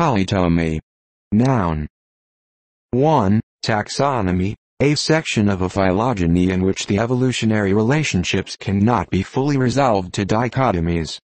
Polytomy. Noun. 1. Taxonomy, a section of a phylogeny in which the evolutionary relationships cannot be fully resolved to dichotomies.